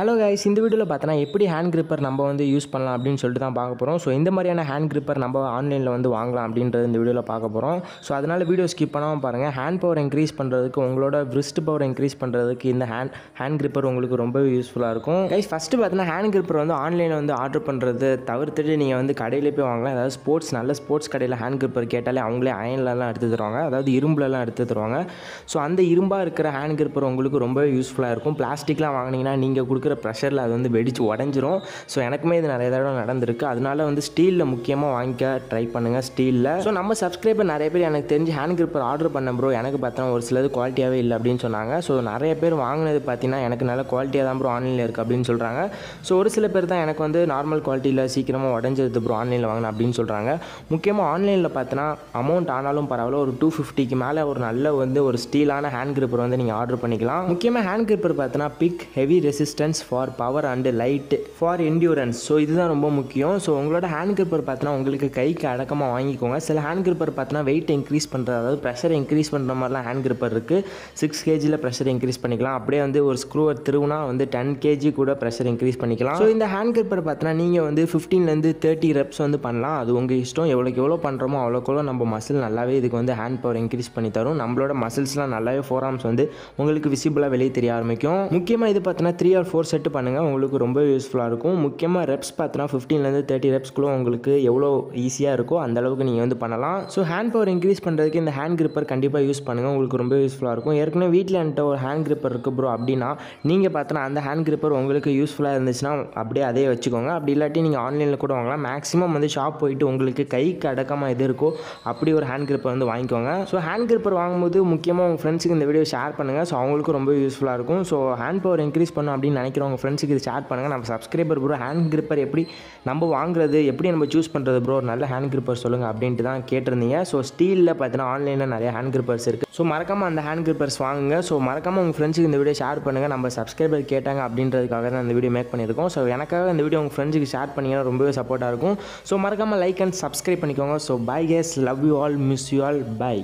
Hello guys இந்த வீடியோவில் பார்த்தோன்னா எப்படி ஹேண்ட் கிரிப்பர் நம்ம வந்து யூஸ் பண்ணலாம் அப்படின்னு சொல்லிட்டு தான் பார்க்க போகிறோம் ஸோ இந்த மாதிரியான ஹேண்ட் கிரிப்பர் நம்ம ஆன்லைனில் வந்து வாங்கலாம் அப்படின்றது இந்த வீடியோவில் பார்க்க போகிறோம் ஸோ அதனால் வீடியோ ஸ்கிப் பண்ணாமல் பாருங்கள் ஹேண்ட் பவர் இன்க்ரீஸ் பண்ணுறதுக்கு உங்களோட விஸ்ட் பவர் இன்க்ரீஸ் பண்ணுறதுக்கு இந்த ஹேண்ட் ஹேண்ட் கிரிப்பர் உங்களுக்கு ரொம்ப யூஸ்ஃபுல்லாக இருக்கும். கைஸ் ஃபஸ்ட்டு பார்த்தீங்கன்னா ஹேண்ட் கிரிப்பர் வந்து ஆன்லைனில் வந்து ஆர்டர் பண்ணுறது தவிர்த்துட்டு நீங்கள் வந்து கடையில் போய் வாங்கலாம். அதாவது ஸ்போர்ட்ஸ் நல்ல ஸ்போர்ட்ஸ் கடையில் ஹேண்ட் கிரிப்பர் கேட்டாலே அவங்களே அயன்லலாம் எடுத்து தருவாங்க. அதாவது இரும்புலலாம் எடுத்து தருவாங்க. ஸோ அந்த இரும்பாக இருக்கிற ஹேண்ட் கிரிப்பர் உங்களுக்கு ரொம்பவே யூஸ்ஃபுல்லாக இருக்கும். பிளாஸ்டிக்லாம் வாங்கினீங்கன்னா நீங்கள் கொடுக்குற ப்ரெஷரில் அது வந்து வெடித்து உடஞ்சிரும். ஸோ எனக்குமே இது நிறைய தடவை நடந்திருக்கு. அதனால வந்து ஸ்டீலில் முக்கியமாக வாங்கிக்க ட்ரை பண்ணுங்கள் ஸ்டீலில் ஸோ நம்ம சப்ஸ்கிரைபர் நிறைய பேர் எனக்கு தெரிஞ்சு ஹேண்ட் கிரிப்பர் ஆர்டர் பண்ண ப்ரோ எனக்கு பார்த்தோன்னா ஒரு சிலது குவாலிட்டியாகவே இல்லை அப்படின்னு சொன்னாங்க. ஸோ நிறைய பேர் வாங்கினது பார்த்தீங்கன்னா எனக்கு நல்ல குவாலிட்டியாக தான் ப்ரோ ஆன்லைனில் இருக்குது அப்படின்னு சொல்கிறாங்க ஸோ ஒரு சில பேர் தான் எனக்கு வந்து நார்மல் குவாலிட்டியில் சீக்கிரமாக உடஞ்சது ப்ரோ ஆன்லைனில் வாங்கினேன் அப்படின்னு சொல்கிறாங்க முக்கியமாக ஆன்லைனில் பார்த்தோன்னா அமௌண்ட் ஆனாலும் பரவாயில்ல. ஒரு டூ ஃபிஃப்டிக்கு மேலே ஒரு நல்ல வந்து ஒரு ஸ்டீலான ஹேண்ட் கிரிப்பர் வந்து நீங்கள் ஆர்டர் பண்ணிக்கலாம். முக்கியமாக ஹேண்ட் கிரிப்பர் பார்த்தோன்னா pick heavy resistance for power and light for endurance so இதுதான் ரொம்ப முக்கியம். ஸோ உங்களோட ஹேண்ட் கிரிப்பர் பார்த்தோன்னா உங்களுக்கு கைக்கு அடக்கமாக வாங்கிக்கோங்க. சில ஹேண்ட் கிரிப்பர் பார்த்தோன்னா வெயிட் இன்க்ரீஸ் பண்ணுறது அதாவது ப்ரெஷர் இன்க்ரீஸ் பண்ணுற மாதிரிலாம் ஹேண்ட் கிரிப்பர் இருக்குது சிக்ஸ் கேஜியில் ப்ரெஷர் இன்க்ரீஸ் பண்ணிக்கலாம். அப்படியே வந்து ஒரு ஸ்க்ரூவை திருவுனா வந்து டென் கேஜி கூட ப்ரெஷர் இன்க்ரீஸ் பண்ணிக்கலாம். ஸோ இந்த ஹேண்ட் கிரிப்பர் பார்த்தீங்கன்னா நீங்கள் வந்து ஃபிஃப்டீன்லேருந்து தேர்ட்டி ரெப்ஸ் வந்து பண்ணலாம். அது உங்கள் இஷ்டம். எவ்வளோக்கு எவ்வளோ பண்ணுறோமோ அவ்வளோக்கு நம்ம மசில் நல்லாவே இதுக்கு வந்து ஹேண்ட் பவர் இன்க்ரீஸ் பண்ணி தரும். நம்மளோட மசில்ஸ்லாம் நல்லாவே ஃபோர் ஆர்ம்ஸ் வந்து உங்களுக்கு விசிபிளாக வெளியே தெரிய ஆரம்பிக்கும். முக்கியமாக இது பார்த்தீங்கன்னா த்ரீ ஆர் ஃபோர் செட்டு பண்ணுங்கள் உங்களுக்கு ரொம்ப யூஸ்ஃபுல்லாக இருக்கும். முக்கியமாக ரெப்ஸ் பார்த்தோன்னா ஃபிஃப்டீன்லேருந்து தேர்ட்டி ரெப்ஸ்க்குள்ளே உங்களுக்கு எவ்வளோ ஈஸியாக இருக்கோ அந்த அளவுக்கு நீங்கள் வந்து பண்ணலாம். ஸோ ஹேண்ட் பவர் இன்க்ரீஸ் பண்ணுறதுக்கு இந்த ஹேண்ட் கிரிப்பர் கண்டிப்பாக யூஸ் பண்ணுங்கள் உங்களுக்கு ரொம்ப யூஸ்ஃபுல்லாக இருக்கும். ஏற்கனவே வீட்டில் என்கிட்ட ஒரு ஹேண்ட் கிரிப்பர் இருக்குது ப்ரோ அப்படின்னா நீங்கள் பார்த்தோன்னா அந்த ஹேண்ட் கிரிப்பர் உங்களுக்கு யூஸ்ஃபுல்லாக இருந்துச்சுன்னா அப்படியே அதே வச்சுக்கோங்க. அப்படி இல்லாட்டி நீங்கள் ஆன்லைனில் கூட வாங்கலாம். மேக்ஸிமம் வந்து ஷாப் போயிட்டு உங்களுக்கு கைக்கு அடக்கமாக எது இருக்கோ அப்படி ஒரு ஹேண்ட் கிரிப்பர் வந்து வாங்கிக்கோங்க. ஸோ ஹேண்ட் கிரிப்பர் வாங்கும்போது முக்கியமாக உங்கள் ஃப்ரெண்ட்ஸுக்கு இந்த வீடியோ ஷேர் பண்ணுங்கள் ஸோ அவங்களுக்கும் ரொம்ப யூஸ்ஃபுல்லாக இருக்கும். ஸோ ஹேண்ட் பவர் இன்க்ரீஸ் பண்ணும் அப்படின்னு உங்கள் ஃப்ரெண்ட்ஸுக்கு இது ஷேர் பண்ணுங்கள் நம்ம சப்ஸ்கிரைபர் ப்ரோ ஹேண்ட் கிரிப்பர் எப்படி நம்ம வாங்குறது எப்படி நம்ம சூஸ் பண்ணுறது ப்ரோ ஒரு நல்ல ஹேண்ட் கிரிப்பர் சொல்லுங்கள் அப்படின்ட்டு தான் கேட்டிருந்தீங்க. ஸோ ஸ்டீலில் பார்த்தீங்கன்னா ஆன்லைனில் நிறைய ஹேண்ட் கிரிப்பர்ஸ் இருக்குது ஸோ மறக்காமல் அந்த ஹேண்ட் கிரிப்பர்ஸ் வாங்குங்க. ஸோ மறக்காமல் உங்கள் ஃப்ரெண்ட்ஸுக்கு இந்த வீடியோ ஷேர் பண்ணுங்கள் நம்ம சப்ஸ்கிரைபர் கேட்டாங்க அப்படின்றதுக்காக தான் இந்த வீடியோ மேக் பண்ணியிருக்கோம். ஸோ எனக்காக இந்த வீடியோ உங்கள் ஃப்ரெண்ட்ஸுக்கு ஷேர் பண்ணிங்கன்னா ரொம்பவே சப்போர்ட்டாக இருக்கும். ஸோ மறக்காமல் லைக் அண்ட் சப்ஸ்கிரைப் பண்ணிக்கோங்க. So bye guys love you all miss you all bye